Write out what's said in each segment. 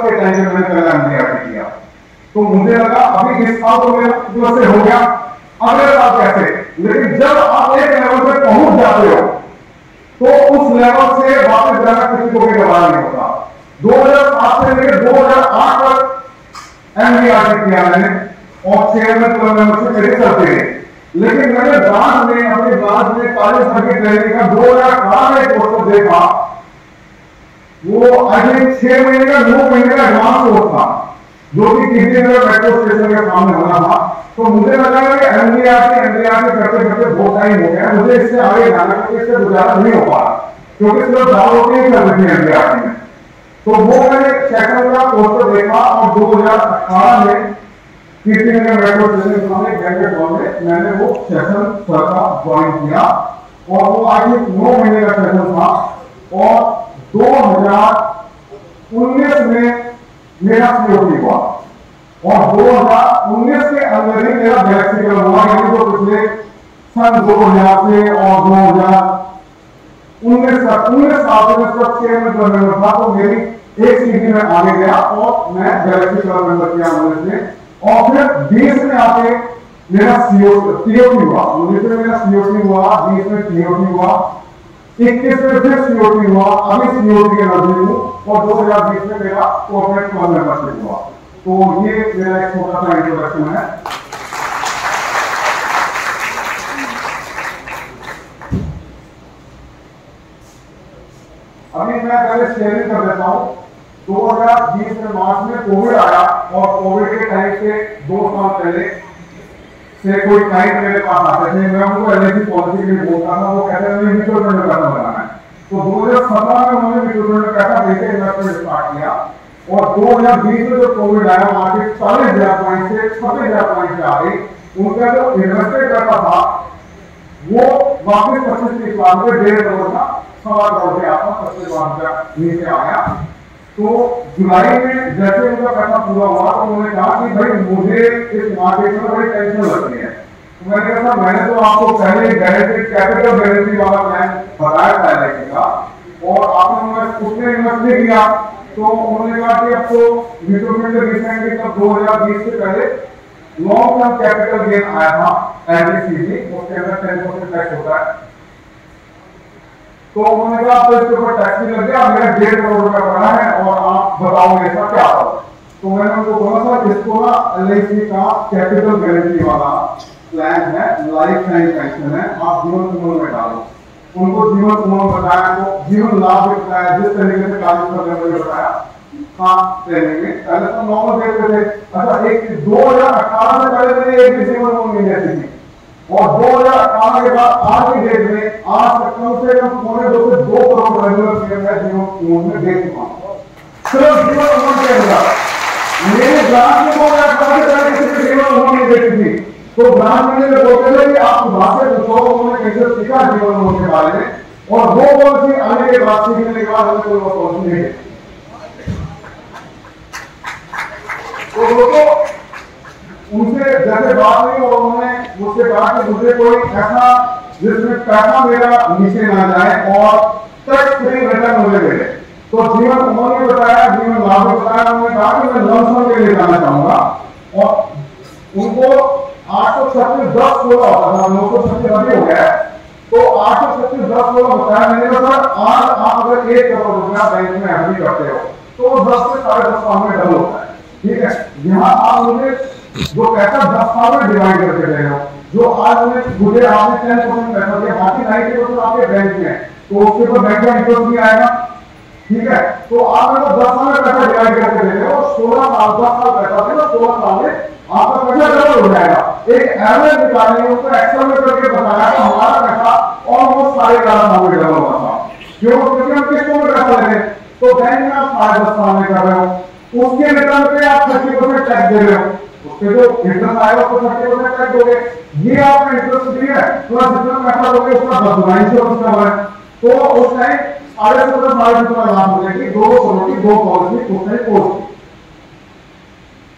के टाइम में तो मुझे लगा, अभी इस साल से हो गया। अगले साल कैसे लेकिन जब आप एक लेवल पे पहुँच जाते हो तो उस लेवल से वापस जाना किसी को भी गवाह नहीं होता। 2007 से लेकर 2008 तक एमडीआरटी किया मैंने, और चेयरमैन क्लब मेंबर से मेरे चलते रहे लेकिन मैंने ब्रांच में, अपनी ब्रांच में कॉलेज सर्किट ट्रेनिंग का 2018 में पोस्टर देखा। वो थिंक छह महीने का नौ महीने का एडवांस था जो कि किसी नगर मेट्रो स्टेशन के सामने होना था तो मुझे लगा कि एमडीआर के एमडीआर के करते करते बहुत टाइम हो गया। मुझे इससे आगे जाना क्योंकि इससे गुजारा नहीं हो पा रहा, क्योंकि सिर्फ़ दाव होती ही चल रही है एमडीआर में तो वो मैंने सेकंड का पोस्टर देखा और दो हज़ार अठारह में किसी नगर मेट्रो स्टेशन के सामने बैंकेट में मैंने वो सेशन सर का ज्वाइन किया। और वो थिंक नौ महीने का सेशन था। और 2019 में मेरा सीओपी हुआ। और 2019 के अंदर ही मेरा गैलेक्सी का हुआ, यानी तो पिछले सन 2000 से और 2000 उन्नीस तक उन्नीस साल से मैं सब चेयरमैन क्लब मेंबर था तो मेरी एक सीटी में आगे गया और मैं गैलेक्सी मेंबर किया उन्नीस में। और फिर बीस में आके मेरा सीओ टीओटी हुआ। उन्नीस में मेरा सीओटी हुआ, बीस में टीओटी हुआ। सीओटी हुआ। अभी सीओटी के नज़दीक हूँ और दो हज़ार बीस में मेरा कॉर्पोरेट क्लब मेंबरशिप हुआ। तो ये मेरा एक छोटा सा इंट्रोडक्शन है। अभी मैं पहले शेयरिंग कर देता हूँ। 2020 में मार्च में कोविड आया और कोविड के टाइम से दो साल पहले से कोई क्लाइंट मेरे पास आते थे मैं उनको एलआईसी पॉलिसी के बोलता था वो कहते थे म्यूचुअल फंड में पैसा लगाना है। तो 2017 में उन्होंने में पैसा देके इन्वेस्टमेंट स्टार्ट किया। और 2020 में जब कोविड आया मार्केट चालीस हज़ार पॉइंट से छब्बीस हज़ार पॉइंट पे आ गई। उनका जो इन्वेस्टमेंट करता था, वो वापस पच्चीस तीस लाख में डेढ़ करोड़ था सवा करोड़ के आसपास पच्चीस लाख नीचे आया। तो जुलाई में जैसे उनका पैसा पूरा हुआ तो उन्होंने कहा कि भाई मुझे इस मार्केट में बड़ी टेंशन लगती है। तो मैंने कहा मैंने तो आपको पहले गारंटी कैपिटल गारंटी वाला प्लान बताया था एलआईसी का और आपने उसने इन्वेस्ट नहीं किया। तो उन्होंने कहा कि तो म्यूचुअल फंड तब 2020 से पहले लॉन्ग टर्म कैपिटल गेन आया था एलआईसी उसके अंदर 10% टैक्स होता है। तो उन्होंने कहा तो इसके ऊपर टैक्स भी लग गया मेरा डेढ़ करोड़ रुपया बना है और आप बताओ ऐसा क्या हो? तो मैंने उनको बोला था इसको ना एल का कैपिटल गारंटी वाला प्लान है लाइफ टाइम पेंशन है, आप जीवन उम्र में डालो। उनको जीवन उम्र बताया तो जीवन लाभ भी बताया, जिस तरीके से कार्य करने मुझे बताया। हाँ में पहले तो नॉर्मल देखते थे। अच्छा एक दो हज़ार अठारह से पहले मेरी एक उम्र नहीं रहती थी और दो हज़ार अठारह के बाद आज की डेट में आज कम से कम पौने दो से दो करोड़ रेगुलर शेयर मैं जीवन उम्र में दे चुका सिर्फ़ जीवन उम्र के अंदर मेरे ब्रांच में दो हज़ार अठारह के पहले किसी जीवन उम्र नहीं देखी थी। तो मैनेजर बोलते थे कि आप से उन्होंने कैसे सीखा जीवन के बारे में? और आने के बाद सीखने के बाद कोई नहीं तो दोस्तों, उनसे जैसे बात हुई और उन्होंने मुझसे कहा कि मुझे कोई ऐसा जिसमें पैसा मेरा नीचे ना जाए और रिटर्न तो जीवन उन्होंने बताया, जीवन लाभ बताया, उन्होंने कहा कि मैं लमसम के लिए जाना चाहूँगा। और उनको आठ सौ छत्तीस दस सोलह होता था, नौ सौ छत्तीस अभी हो गया। तो आठ सौ छत्तीस दस सोलह मैंने कहा सर, आज आप अगर एक करोड़ रुपया बैंक में एफडी करते हो तो दस से साढ़े दस डबल होता है। ठीक है? यहाँ आप मुझे जो पैसा दस साल में डिवाइड करके दे रहे हो जो आज उन्हें मुझे, आपने टेन परसेंट पैसा दिया, बाकी नाइन्टी परसेंट आपके बैंक में है। तो उसके ऊपर बैंक का इंटरेस्ट भी आएगा। ठीक है? तो आप मेरे दस साल में पैसा डिवाइड करके दे रहे हो सोलह साल, दस साल पैसा दे सोलह साल में आपका पैसा डबल हो जाएगा। एक एवरेज निकालने उसको एक्सेल में करके बताया कि हमारा पैसा ऑलमोस्ट साढ़े ग्यारह साल में डबल हुआ था। क्यों? क्योंकि हम किस्तों में पैसा ले तो बैंक में आप साढ़े दस साल में कर रहे हो। उसके रिटर्न पे आप थर्टी परसेंट टैक्स दे रहे हो। उसके जो इंटरेस्ट आएगा उसको थर्टी परसेंट टैक्स दोगे। ये आपका इंटरेस्ट दिया है तो आप जितना पैसा दोगे, उसका दस गुना इंश्योरेंस का है। तो उस टाइम साढ़े सत्रह साढ़े सत्रह लाख हो जाएगी। दो करोड़ की, दो पॉलिसी उस टाइम पोस्ट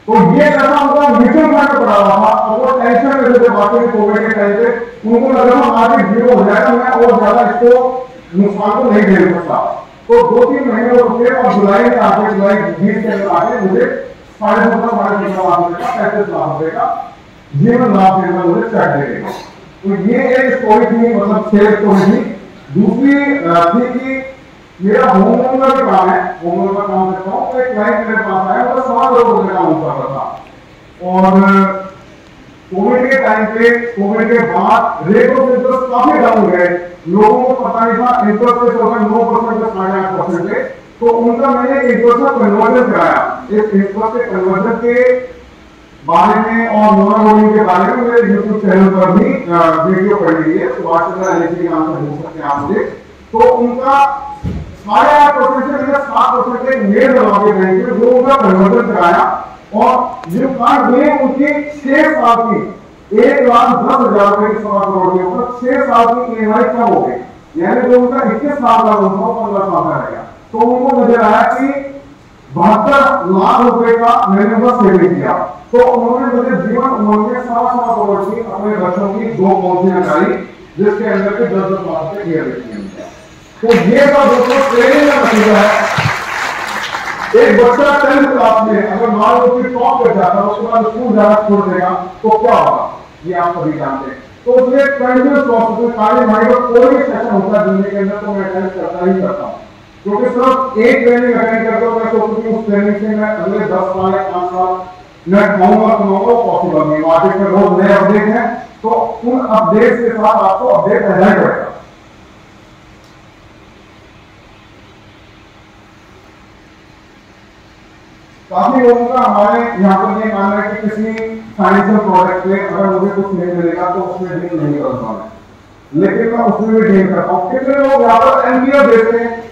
तो ये पैसा उनका म्यूचुअल फंड पड़ा हुआ और वो टेंशन में थे बाकी कोविड के टाइम पे, उनको लग रहा मार्केट ज़ीरो हो जाएगा, मैं और ज़्यादा इसको नुकसान को नहीं झेल सकता। तो दो तीन महीने रुके और जुलाई में आगे, जुलाई बीस के आगे मुझे साढ़े सत्रह साढ़े पंद्रह लाख रुपए का पैंतीस लाख रुपए का जीवन लाभ देना मुझे चेक देगा। तो ये एक स्टोरी थी मतलब सेल स्टोरी थी। दूसरी थी कि मेरा होम लोन का भी काम है होम लोन का काम करता हूँ तो एक क्लाइंट मेरे पास आया, वो सवा करोड़ रुपए का लोन कर रहा था। और कोविड के टाइम पे कोविड के बाद रेट ऑफ़ इंटरेस्ट काफ़ी डाउन गए। लोगों को पता नहीं था इंटरेस्ट रेट नौ परसेंट से साढ़े आठ परसेंट तो उनका मैंने इंटरेस्ट का कन्वर्जन कराया। इस के कन्वर्जन के बारे में और नोना रोलिंग के बारे में मेरे यूट्यूब चैनल पर भी वीडियो पड़ी हुई है। सुभाष चंद्र एलएसी के नाम से ढूंढ सकते हैं आप मुझे तो उनका साढ़े आठ परसेंट मैंने सात एक मेल दबा के बैंक वो उनका कन्वर्जन कराया और जो कार्ड हुए उनकी छह साल की, एक लाख दस हज़ार रुपए की सवा करोड़ के ऊपर छह साल की ई एम आई कम हो गई। यानी जो उनका इक्कीस साल का लोन था पंद्रह साल का रहेगा तो उनको नज़र आया कि बहत्तर लाख रुपए का मैंने उनका सेविंग किया। तो उन्होंने मुझे जीवन में सवा सवा करोड़ की अपने बच्चों की दो पॉलिसियाँ कराई जिसके अंदर के दस दस लाख रुपए क्लियर तो ये सब दोस्तों ट्रेनिंग का नतीजा है। एक बच्चा टेंथ क्लास में अगर मान लो कि टॉप कर जाता है, उसके बाद स्कूल जाना छोड़ देगा तो क्या होगा? ये आप सभी जानते हैं। तो उसमें कंटिन्यूस प्रोसेस में कार्य माइंड का कोई भी सेशन होता है दुनिया के अंदर तो मैं अटेंड करता ही करता हूँ। क्योंकि सिर्फ़ एक ट्रेनिंग अटेंड करता हूँ, मैं सोचती हूँ उस ट्रेनिंग से मैं अगले दस साल या पाँच साल मैं खाऊँगा कमाऊँगा पॉसिबल नहीं मार्केट में रोज नए अपडेट हैं। तो उन अपडेट्स के साथ आपको अपडेट रहना ही पड़ेगा। काफ़ी लोगों का हमारे यहाँ पर ये मानना है कि किसी फाइनेंशियल प्रोडक्ट में अगर मुझे कुछ नहीं मिलेगा तो उसमें डील नहीं करता मैं लेकिन मैं उसमें भी डील करता हूँ कितने लोग यहाँ पर एनपीआर देते हैं?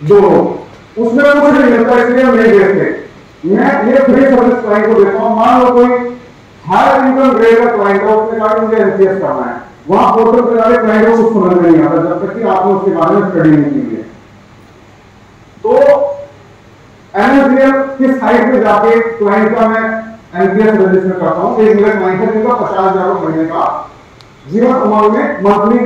लोग उसमें कुछ नहीं मिलता इसलिए हम नहीं देते मैं ये फ्री सर्विस क्लाइंट को देता हूँ। मान लो कोई हायर इनकम ग्रेड का क्लाइंट है उसने कहा मुझे एनपीएस करना है। वहाँ पोर्टल पे जाके क्लाइंट को कुछ समझ नहीं आता, जब तक कि आपने उसके बारे में स्टडी नहीं की है। तो एनएसडीएल की साइट पे जाके क्लाइंट का मैं एनपीएस रजिस्टर करता हूँ? एक मेरा क्लाइंट जिनका पचास हज़ार महीने का। जीवन उमंग में मंथली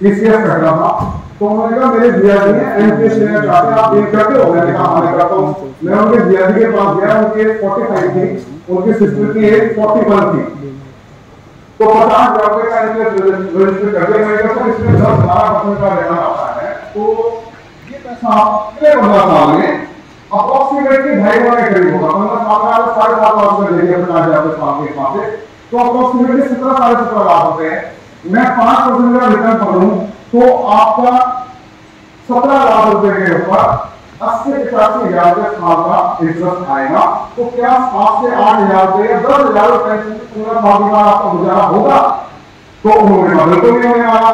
टीसीएस कट रहा था। तो उन्होंने कहा, मेरे जीआरडी है एनपीएस लेना चाहते हैं आप डील करते हो मैंने कहा मैं करता हूँ मैं उनके जीआरडी के पास गया, उनकी एज 45 थी, उनकी सिस्टर की एज 41 थी। तो पचास रुपए का एनपीएस रजिस्टर कर दिया। मैंने कहा इसमें दस बारह परसेंट का लेना आता है। तो ये पैसा कितने पंद्रह साल में? अप्रोक्सीमेटली ढाई गुना करीब होगा। मतलब सामने वाले साढ़े सात लाख रुपए देखिए पचास हज़ार साल के पास तो अप्रोक्सीमेटली सत्रह साढ़े सत्रह लाख रुपए मैं पाँच परसेंट का रिटर्न पकड़ूं तो आपका सत्रह लाख रुपए के ऊपर अस्सी पचासी हज़ार साल का इंटरेस्ट आएगा। तो क्या सात से आठ हज़ार रुपए या दस हज़ार रुपए आपका गुजारा होगा? तो उन्होंने बिल्कुल नहीं होने वाला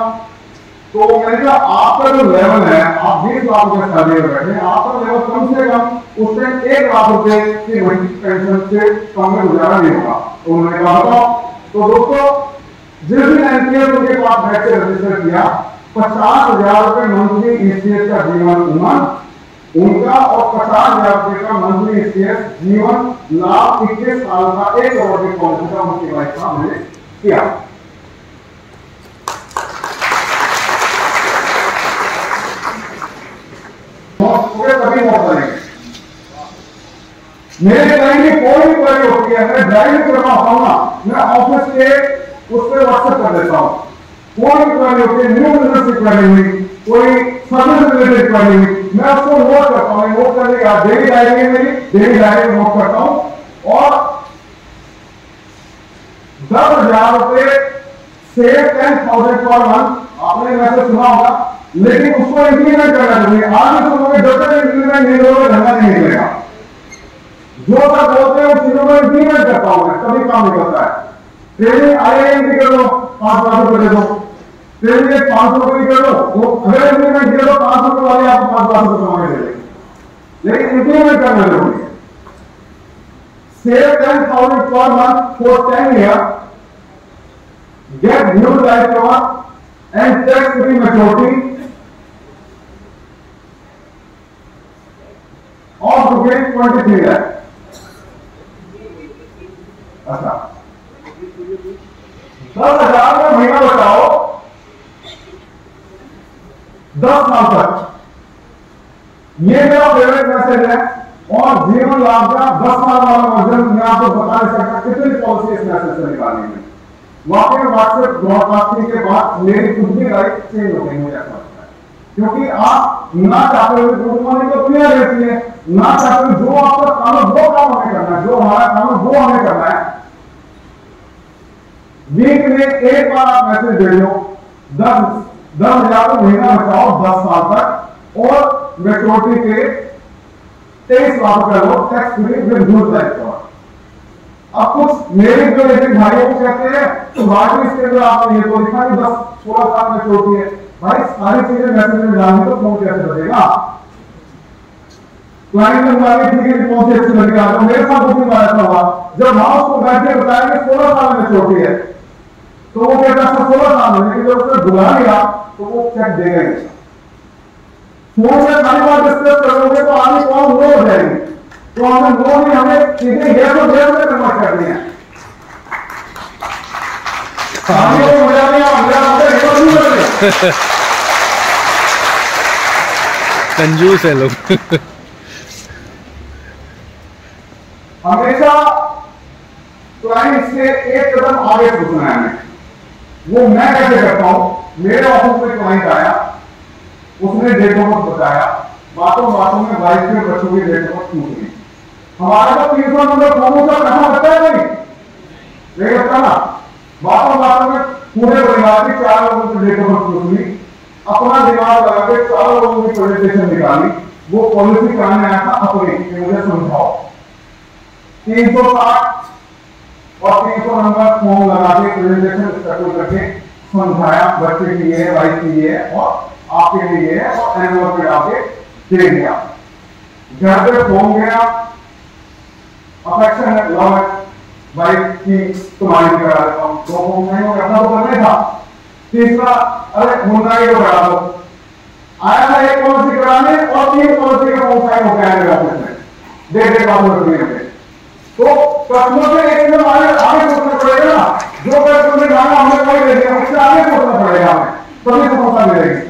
तो मैंने कहा आपका जो लेवल है, आप बीस लाख रुपए सैलरी में बैठे आपका लेवल कम से कम उससे एक लाख रुपए की पेंशन से कम में गुजारा नहीं होगा। तो उन्होंने कहा तो दोस्तों जिस दिन एनपीएस उनके पास बैठ के रजिस्टर किया, पचास हज़ार रुपए मंथली ईसीएस का जीवन उमर उनका और पचास हज़ार रुपए का मंथली ईसीएस जीवन लाभ इक्कीस साल का एक करोड़ की पॉलिसी का उनकी का हमने किया। मेरे टाइम की कोई भी क्वेरी होती है, मैं ड्राइविंग कर रहा हूँ ना, मैं ऑफ़िस के उस पर व्हाट्सएप कर देता हूँ। कोई क्वेरी होती है न्यू बिज़नेस की क्वेरी हुई, कोई सर्विस रिलेटेड क्वेरी हुई। मैं उसको नोट करता हूँ नोट करने के बाद डेली डायरी मेरी डेली डायरी नोट करता हूँ। और दस हज़ार रुपए save ten thousand per month आपने मैसेज सुना होगा, लेकिन उसको इंप्लीमेंट करना चाहिए। आज तुम लोग जब तक इंप्लीमेंट नहीं करोगे धंधा नहीं निकलेगा जो सब बोलते हैं उस चीज़ों को इंप्लीमेंट करता हूँ मैं तभी काम निकलता है। ट्रेनिंग आईआईएम की कर पाँच लाख रुपए दे दो। ट्रेनिंग एक पाँच रुपए कर दो वो अगर इंप्लीमेंट किया तो पाँच रुपए वाले आपको पाँच लाख रुपए के दे लेकिन इंप्लीमेंट करना ज़रूरी है save 10,000 per month for 10 years, get new life cover and tax free maturity. Of rupees 23 lakh. अच्छा दस हज़ार में महीना बताओ। दस साल तक। ये मेरा फेवरेट मैसेज है। और जीवन लाभ का दस साल वाला वर्जन मैं आपको बता नहीं सकता कितनी पॉलिसी इस मैसेज से निकाली है। वाकई व्हाट्सएप ब्रॉडकास्टिंग के बाद मेरी खुद की लाइफ चेंज हो गई, मुझे ऐसा लगता है। क्योंकि आप ना चाहते हुए गुड मॉर्निंग को क्लियर रहती है, ना चाहते हुए जो आपका काम है, वो काम हमें करना है। जो हमारा काम है, वो हमें करना है। वीक में एक बार आप मैसेज दे दो दस दस हज़ार को महीना बचाओ दस साल तक, और मेच्योरिटी के तेईस लाख रुपए लो tax free with good life अब कुछ मेरे जो एजेंट भाइयों को कहते हैं तो बाद में इसके अंदर आपने ये तो लिखा कि दस, सोलह साल में छोटी है। भाई, सारी चीज़ें मैसेज में डालनी तो फ़ोन कैसे बचेगा क्लाइंट ने बोला ठीक है, कौन सी अच्छी लगेगा तो मेरे साथ बुकिंग बार ऐसा हुआ। जब वहाँ उसको बैठ के बताया कि सोलह साल में छोटी है तो वो कहता है सोलह साल में लेकिन जब उसने बुला लिया तो वो चेक देगा ही खाली बात डिस्कस करोगे तो आगे कौन नो हो जाएगी? तो हमें नो नहीं हमें चीज़ें ये तो देर में कन्वर्ट करनी है। आगे को मज़ा नहीं आ मज़ा आता है ये नहीं करेगा कंजूस है लोग हमेशा क्लाइंट से एक कदम आगे पूछना है हमें वो मैं कैसे करता हूँ मेरे ऑफ़िस में क्लाइंट आया उसने डेट ऑफ़ बर्थ बताया बातों बातों में वाइफ के बच्चों की ऑफ़ बर्थ पूछ ली हमारा तो तीन सौ नंबर फॉर्म का कहाँ बता है नहीं नहीं बता ना? बातों बातों में पूरे परिवार की चार लोगों की डेट ऑफ़ बर्थ पूछ ली अपना दिमाग लगा के चार लोगों की प्रेजेंटेशन निकाली। वो पॉलिसी कराने आया था अपनी मुझे समझाओ। तीन सौ साठ और तीन सौ नंबर फॉर्म लगा के प्रेजेंटेशन स्ट्रक्चर करके समझाया बच्चे के लिए वाइफ के लिए और आपके लिए है और एनवल पे आके दे दिया घर पे फ़ोन गया अफेक्शन लव है की तुम्हारी करा हूँ। फ़ोन नहीं हो गया तो करने था। तीसरा, अरे ही तो दो। आया था एक कराने और तीन का फ़ोन साइन हो गया बात पे। तो कस्टमर से आगे आगे सोचना पड़ेगा जो कस्टमर ने मांगा हमें कोई दे दिया, उससे आगे सोचना पड़ेगा हमें। तभी समस्या मिलेगी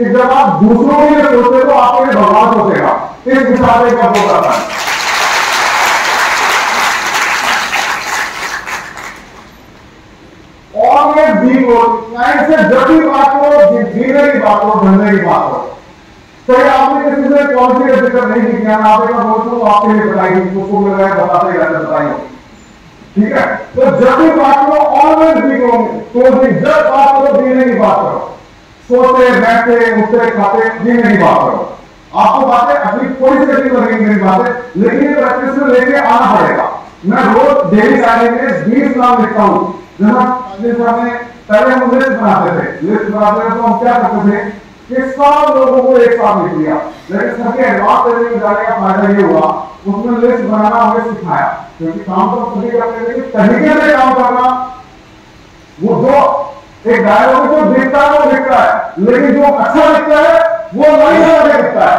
कि जब आप दूसरों के लिए सोचते तो आपके लिए भगवान सोचेगा इस विचार एक बात होता है? और मैं दी को क्लाइंट से जब भी बात करो जीने की बात करो धंधे की बात करो चाहे आपने किसी से पॉलिसी का ज़िक्र नहीं किया ना आप एक बोलते हो आपके लिए बताएगी उसको है बताते रहते बताइए ठीक है? तो जब भी बात करो ऑलवेज बी करोगे तो जब बात करो जीने की बात करो सोते बैठते उठते, खाते जीने की बात करो। आपको बातें अभी थोड़ी सी कठिन लगेगी मेरी बातें, लेकिन प्रैक्टिस में लेके आना पड़ेगा। मैं रोज डेली डायरी में बीस नाम लिखता हूँ। पहले हम लिस्ट बनाते थे। लिस्ट बनाते थे तो हम क्या करते थे? कि सब लोगों को एक साथ लिख दिया। लेकिन सबके एडवांस ट्रेनिंग जाने का फ़ायदा ये हुआ, उसमें लिस्ट बनाना हमें सिखाया। क्योंकि काम तो सभी करते थे तरीके से काम करना, वो जो एक डायलॉग जो दिखता है, वो देखता है। लेकिन जो अच्छा दिखता है, वो नहीं लगे दिखता है।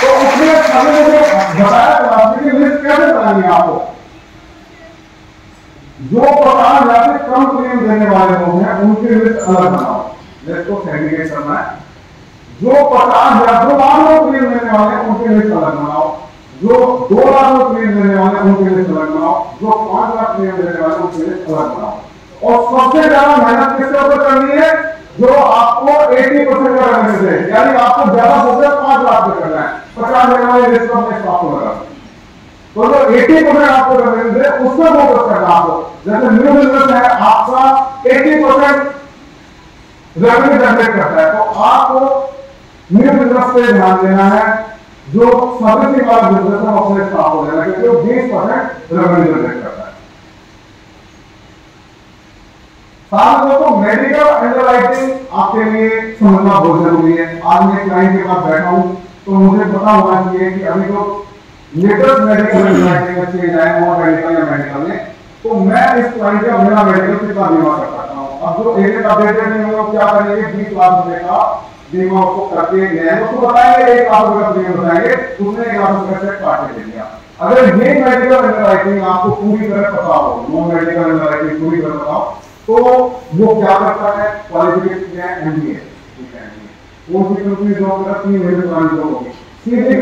तो उसमें हमें मुझे बताया प्लास्टिक की लिस्ट कैसे बनानी है आपको? जो पचास हज़ार से कम प्रीमियम देने वाले लोग हैं, उनकी लिस्ट अलग बनाओ। लिस्ट को सेग्रीगेट करना है। जो पचास हज़ार दो लाख लोग प्रीमियम देने वाले हैं, उनकी लिस्ट अलग बनाओ। जो दो लाख लोग प्रीमियम देने वाले उनकी लिस्ट अलग बनाओ जो पाँच लाख प्रीमियम देने वाले उनकी लिस्ट अलग बनाओ और सबसे ज़्यादा मेहनत किसके ऊपर करनी है? जो आपको 80 परसेंट का रेवेन्यू दे, यानी आपको ज़्यादा फोकस पाँच लाख पे करना है। पचास देने वाले लिस्ट को अपने स्टॉक लगा। तो जो 80 परसेंट आपको रेवेन्यू दे, उसमें फोकस करना आपको। जैसे न्यू बिज़नेस है, आपका 80 परसेंट रेवेन्यू जनरेट करता है। तो आपको न्यू बिज़नेस पे ध्यान देना है। जो सर्विसिंग वाला बिज़नेस है अपने स्टॉक हो जाना क्योंकि वो बीस परसेंट रेवेन्यू जनरेट करता है। साथ में दोस्तों मेडिकल अंडरराइटिंग आपके लिए समझना बहुत ज़रूरी है। आज मैं क्लाइंट के पास बैठा हूँ तो मुझे पता होना चाहिए कि अभी तो लेटेस्ट मेडिकल अंडरराइटिंग में चेंज आए और मेडिकल या मेडिकल में। तो मैं इस क्लाइंट का बिना मेडिकल कितना बीमा कर सकता हूँ। अब जो एजेंट अपडेटेड नहीं होगा क्या करेंगे? बीस लाख रुपए का बीमा उसको करके ले उसको बताएँगे एक लाख रुपए का बीमा बताएँगे उसने एक लाख रुपए से काट के दे दिया अगर ये मेडिकल अंडरराइटिंग आपको पूरी तरह पता हो नॉन मेडिकल अंडरराइटिंग पूरी तरह पता हो तो वो क्या करता है क्वालिफिकेशन है एमबीए ठीक है कंपनी जॉब करा तीन महीने पुरानी जॉब होगी सीधे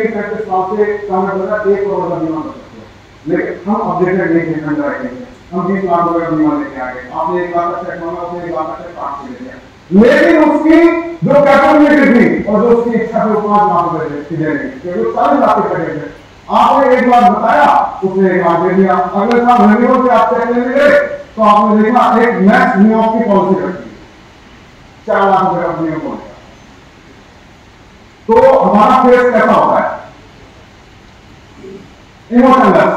एक प्रैक्टिस साल से कम बता एक करोड़ का बीमा कर सकते हो लेकिन हम अपडेटेड नहीं थे अंडरराइटिंग हम बीस लाख रुपए का बीमा लेके आ गए आपने एक लाख का चेक मांगा उसने एक लाख का चेक के दे दिया लेकिन उसकी जो कैपेबिलिटी थी और जो उसकी इच्छा थी पाँच लाख रुपए थी देने की क्योंकि चालीस के आपने एक बार बताया, उसने एक बार दे दिया। अगले साल रिन्यूअल पे आप चेक लेने गए तो आपने देखा एक मैक्स नियम की पॉलिसी रखी। चार लाख रुपए का नियम पॉलिसी तो हमारा फेस कैसा होता है? इमोशनलेस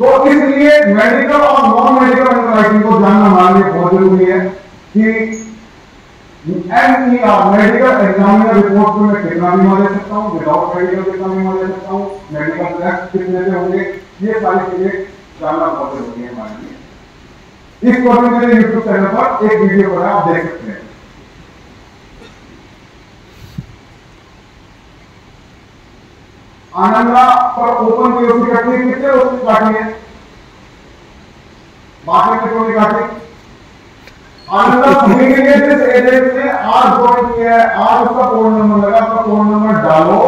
तो इसलिए मेडिकल और नॉन मेडिकल अंडरराइटिंग को जानना हमारे लिए बहुत ज़रूरी है कि एमईआर मेडिकल एग्जामिनर रिपोर्ट में मैं कितना बीमा ले सकता हूँ विदाउट मेडिकल कितना बीमा ले सकता हूँ मेडिकल टेस्ट कितने से होंगे, ये सारी चीज़ें जानना बहुत ज़रूरी है हमारे लिए। इस क्वेश्चन के लिए यूट्यूब चैनल पर एक वीडियो पर आप देख सकते हैं। आनंदा पर ओपन पीओसी काटी है। कितने ओपन काटी है? बाकी में क्यों नहीं काटी आनंदा सभी के लिए जिस एजेंट ने आज ज्वाइन किया है, आज उसका फ़ोन नंबर लगा अपना फ़ोन नंबर डालो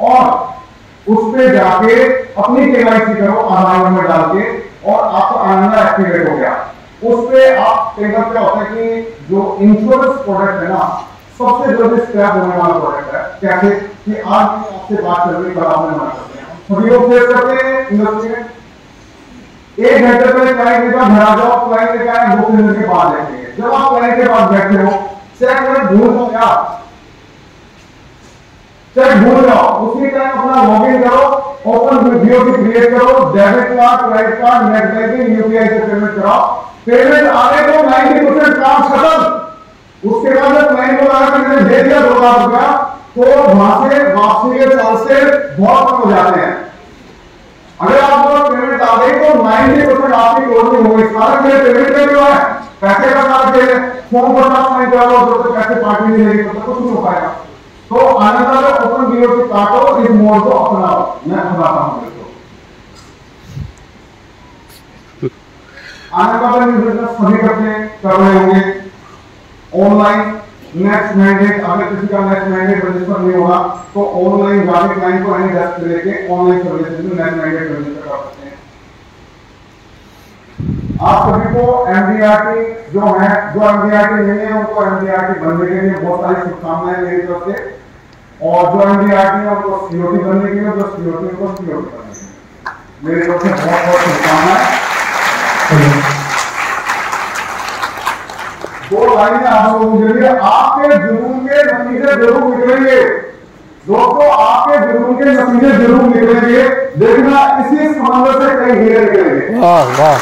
और उस पे जाके अपनी केवाईसी करो, आधार नंबर डाल के और आपका आनंदा एक्टिवेट हो गया। उस पे आप बार क्या होता है कि जो इंश्योरेंस प्रोडक्ट है ना, सबसे जल्दी स्क्रैप होने वाला प्रोडक्ट है। कैसे कि आज आपसे बात कर रही कल आपने मना करते हैं। सभी लोग फेस करते हैं? इंडस्ट्री एक घंटे पहले क्लाइंट के पास घर जाओ क्लाइंट के आए दो तीन दिन के बाद देखेंगे जब आप क्लाइंट के पास बैठे हो चेक में भूल हो क्या? चेक भूल जाओ, उसी टाइम अपना लॉगिन करो ओपन वीडियो की क्रिएट करो debit card credit card net banking UPI से पेमेंट कराओ। पेमेंट आने को 90% काम खत्म। उसके बाद जब क्लाइंट को लगा मैंने भेज दिया दो लाख रुपया। तो से वापसी के चांसेस बहुत कम हो जाते हैं। अगर आपको पेमेंट आ गई तो 90 परसेंट आपकी क्लोजिंग हो गई सारा मेरे पेमेंट में जो है, पैसे का खेल है। फॉर्म पर आप साइन करा लो तो पैसे पार्टी नहीं देगी तो कुछ नहीं हो पाएगा। तो आने वाले ओपन वीडियो से काटो इस मोड को अपनाओ। मैं बताता हूँ आने वाले सभी करते कर रहे होंगे। ऑनलाइन नेक्स्ट मैंडेट अगर किसी का नेक्स्ट मैंडेट रजिस्टर नहीं होगा तो ऑनलाइन जाके क्लाइंट को एनी डेस्क पे लेके ऑनलाइन सर्विसेज़ में नेक्स्ट मैंडेट रजिस्टर कर सकते हैं। आप सभी को एमडीआरटी जो है, जो एमडीआरटी नहीं है, उनको एमडीआरटी बनने के लिए बहुत सारी शुभकामनाएँ मेरी तरफ़ से। और जो एमडीआरटी है, उनको सीओटी बनने के लिए, जो सीओटी उनको सीओटी बनने के लिए। मेरी तरफ़ से बहुत बहुत शुभकामनाएँ। दो लाइनें आप लोगों के लिए आपके जुनून के नतीजे ज़रूर निकलेंगे। दोस्तों, आपके जुनून के नतीजे ज़रूर निकलेंगे। देखना, इसी समंदर से कई हीरे निकलेंगे। वाह वाह।